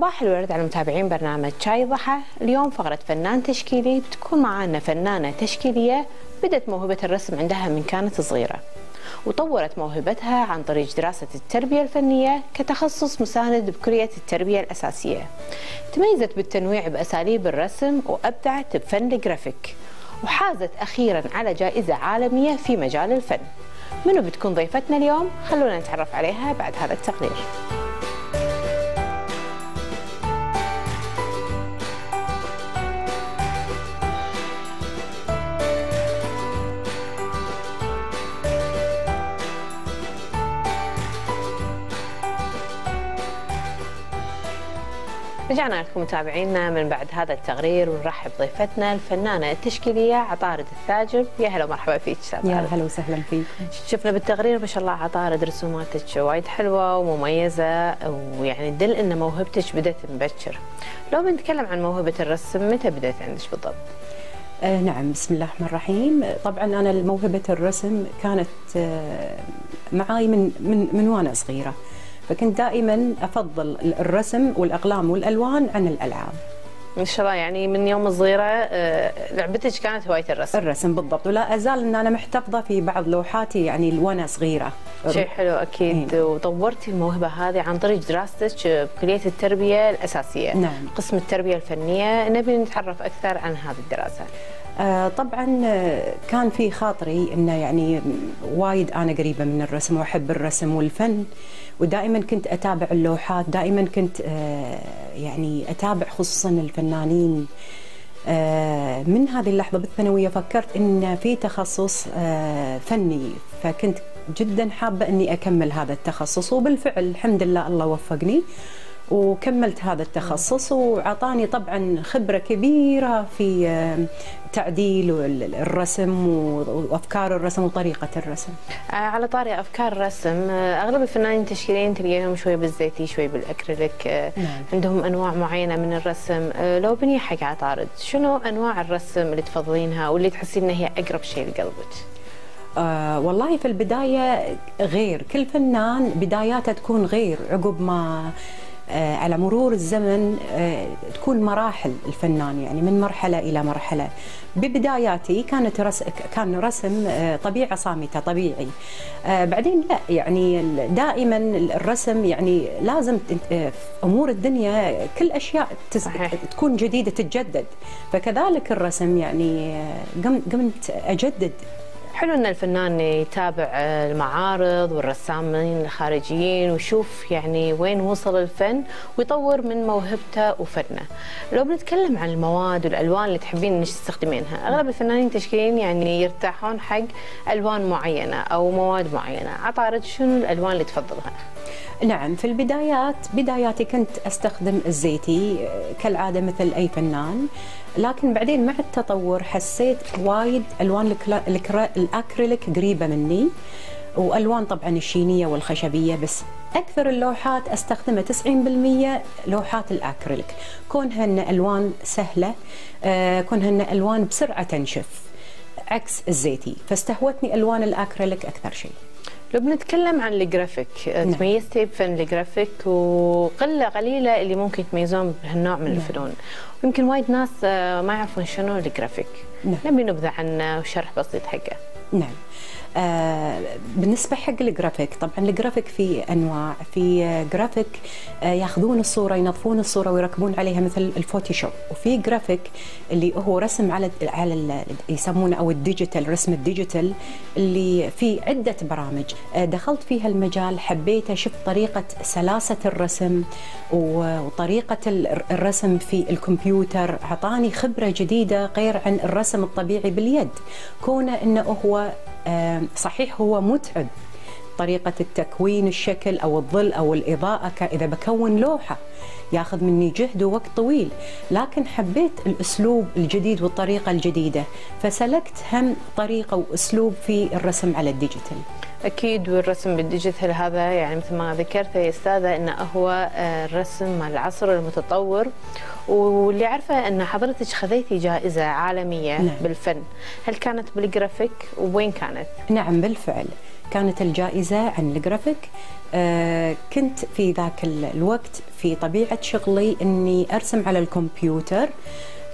صباح الورد على متابعين برنامج شاي ضحى. اليوم فقرة فنان تشكيلي بتكون معانا فنانة تشكيلية بدت موهبة الرسم عندها من كانت صغيرة وطورت موهبتها عن طريق دراسة التربية الفنية كتخصص مساند بكلية التربية الأساسية. تميزت بالتنويع بأساليب الرسم وأبدعت بفن الجرافيك وحازت أخيرا على جائزة عالمية في مجال الفن. منو بتكون ضيفتنا اليوم؟ خلونا نتعرف عليها بعد هذا التقرير. رجعنا لكم متابعينا من بعد هذا التقرير ونرحب ضيفتنا الفنانة التشكيلية عطارد الثاجب. يا هلا ومرحبا فيك يا هلا وسهلا فيك. شفنا بالتقرير ما شاء الله عطارد رسوماتك وايد حلوة ومميزة ويعني تدل إن موهبتك بدأت مبكر لو بنتكلم عن موهبة الرسم متى بدأت عندك بالضبط؟ آه نعم بسم الله الرحمن الرحيم. طبعا أنا موهبة الرسم كانت آه معاي من من من وأنا صغيرة. فكنت دائما أفضل الرسم والأقلام والألوان عن الألعاب. ما شاء الله يعني من يوم صغيرة آه، لعبتك كانت هواية الرسم. الرسم بالضبط ولا أزال إن أنا محتفظة في بعض لوحاتي يعني وأنا صغيرة. شيء حلو أكيد. إيه. وطورتي الموهبة هذه عن طريق دراستك بكلية التربية الأساسية. نعم. قسم التربية الفنية نبي نتعرف أكثر عن هذه الدراسة. طبعا آه، كان في خاطري إنه يعني وايد أنا قريبة من الرسم وأحب الرسم والفن ودائما كنت أتابع اللوحات دائما كنت آه يعني أتابع خصوصا الفنانين. آه من هذه اللحظة بالثانوية فكرت إن في تخصص آه فني فكنت جدا حابة إني أكمل هذا التخصص وبالفعل الحمد لله الله وفقني. وكملت هذا التخصص وعطاني طبعا خبرة كبيرة في تعديل الرسم وأفكار الرسم وطريقة الرسم. آه، على طاري أفكار الرسم آه، أغلب الفنانين التشكيليين تلقيهم شوي بالزيتي شوي بالأكريليك آه، نعم. عندهم أنواع معينة من الرسم لو بني حق عطارد شنو أنواع الرسم اللي تفضلينها واللي تحسين انها هي أقرب شيء لقلبك؟ آه والله في البداية غير كل فنان بداياته تكون غير عقب ما آه، على مرور الزمن آه، تكون مراحل الفنان يعني من مرحلة إلى مرحلة. ببداياتي كانت رس كان رسم آه، طبيعة صامتة طبيعي. بعدين لا يعني دائما الرسم يعني لازم أمور الدنيا كل أشياء صحيح. تكون جديدة تتجدد. فكذلك الرسم يعني قمت أجدد. حلو إن الفنان يتابع المعارض والرسامين الخارجيين ويشوف يعني وين وصل الفن ويطور من موهبته وفنه. لو بنتكلم عن المواد والألوان اللي تحبين انك تستخدمينها، أغلب الفنانين التشكيليين يعني يرتاحون حق ألوان معينة أو مواد معينة، عطارد شنو الألوان اللي تفضلها؟ نعم في البدايات بداياتي كنت أستخدم الزيتي كالعادة مثل أي فنان. لكن بعدين مع التطور حسيت وايد ألوان الأكريليك قريبة مني. وألوان طبعا الشينية والخشبية بس أكثر اللوحات أستخدمها 90% لوحات الأكريليك. كونها إن ألوان سهلة آه، كونها إن ألوان بسرعة تنشف عكس الزيتي. فاستهوتني ألوان الأكريليك أكثر شيء. لو بنتكلم عن الجرافيك نعم. تميزتي بفن الجرافيك وقلة قليلة اللي ممكن يتميزون بهالنوع من نعم. الفنون ويمكن وايد ناس آه، ما يعرفون شنو الجرافيك نعم. نبي نبذة عنه وشرح بسيط حقه نعم. آه بالنسبة حق الجرافيك طبعا الجرافيك في أنواع في جرافيك آه ياخذون الصورة ينظفون الصورة ويركبون عليها مثل الفوتوشوب. وفي جرافيك اللي هو رسم على على يسمونه أو ال digital رسم ال digital اللي في عدة برامج. آه دخلت في هالمجال حبيت أشوف طريقة سلاسة الرسم وطريقة الرسم في الكمبيوتر. أعطاني خبرة جديدة غير عن الرسم الطبيعي باليد. كونه إنه هو صحيح هو متعب طريقة التكوين الشكل أو الظل أو الإضاءة إذا بكون لوحة ياخذ مني جهد ووقت طويل. لكن حبيت الأسلوب الجديد والطريقة الجديدة فسلكت هم طريقة وأسلوب في الرسم على ال digital. أكيد والرسم بال digital هذا يعني مثل ما ذكرت يا أستاذة إنه هو آه، الرسم مع العصر المتطور. واللي عارفه إن حضرتك خذيتي جائزة عالمية نعم. بالفن. هل كانت بالجرافيك؟ وين كانت؟ نعم بالفعل. كانت الجائزة عن الجرافيك. آه كنت في ذاك الوقت في طبيعة شغلي أني أرسم على الكمبيوتر.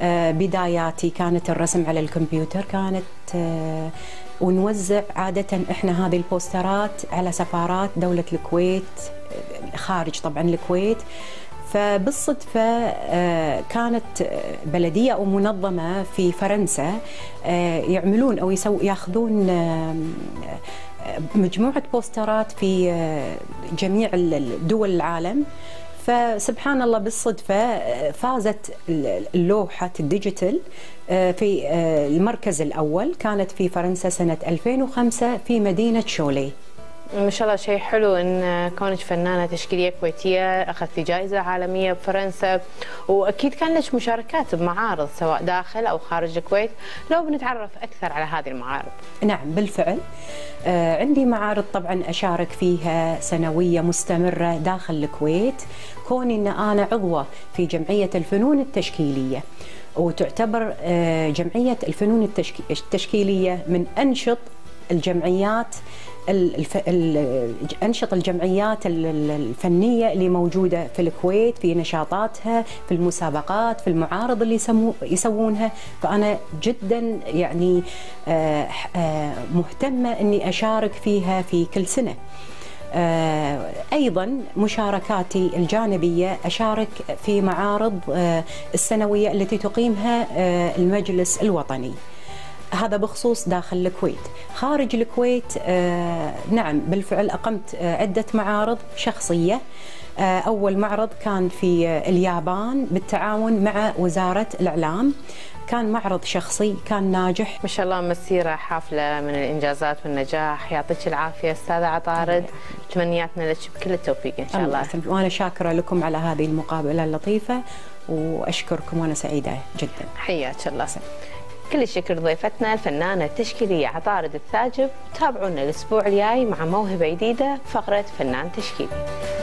آه بداياتي كانت الرسم على الكمبيوتر. كانت آه ونوزع عادة إحنا هذه البوسترات على سفارات دولة الكويت آه، خارج طبعا الكويت. فبالصدفة آه، كانت بلدية أو منظمة في فرنسا آه، يعملون أو يسو ياخذون مجموعة بوسترات في جميع دول العالم. فسبحان الله بالصدفة فازت اللوحة الديجيتال آه، في آه، المركز الأول كانت في فرنسا سنة 2005 في مدينة شولي. ما شاء الله شيء حلو إن كونك فنانة تشكيلية كويتية أخذتي جائزه عالمية بفرنسا وأكيد كان لك مشاركات بمعارض سواء داخل أو خارج الكويت. لو بنتعرف أكثر على هذه المعارض. نعم بالفعل. آه عندي معارض طبعا أشارك فيها سنوية مستمرة داخل الكويت. كوني إن أنا عضوة في جمعية الفنون التشكيلية وتعتبر آه جمعية الفنون التشكيلية من أنشط الجمعيات الف... أنشط الجمعيات الفنية اللي موجودة في الكويت في نشاطاتها في المسابقات في المعارض اللي يسمو... يسوونها. فأنا جدا يعني آه، آه، مهتمة أني أشارك فيها في كل سنة. آه، أيضا مشاركاتي الجانبية أشارك في معارض السنوية التي تقيمها المجلس الوطني. هذا بخصوص داخل الكويت. خارج الكويت آه نعم بالفعل أقمت آه عدة معارض شخصية. آه أول معرض كان في اليابان بالتعاون مع وزارة الإعلام. كان معرض شخصي كان ناجح. ما شاء الله مسيرة حافلة من الإنجازات والنجاح. يعطيك العافية أستاذة عطارد. تمنياتنا لك بكل التوفيق إن شاء الله, الله. وأنا شاكرة لكم على هذه المقابلة اللطيفة وأشكركم وأنا سعيدة جدا. حياك الله. كل الشكر ضيفتنا الفنانة التشكيلية عطارد الثاجب. تابعونا الأسبوع الجاي مع موهبة جديدة فقرة فنان تشكيلي.